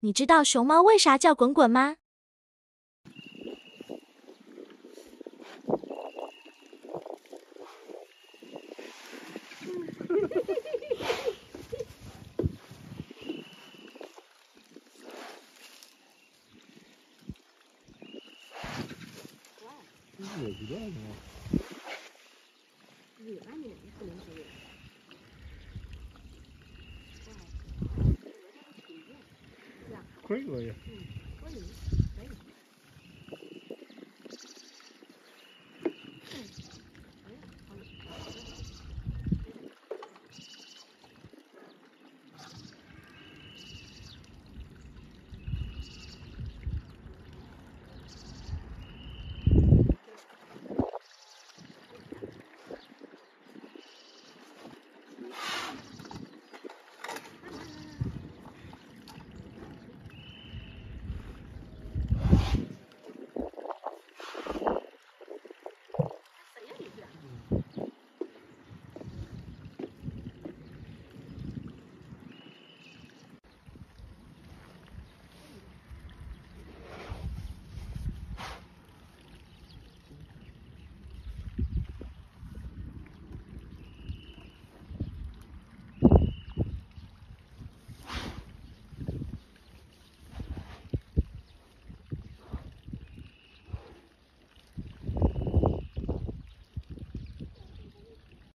你知道熊猫为啥叫滚滚吗？Coisa, olha. Coisa.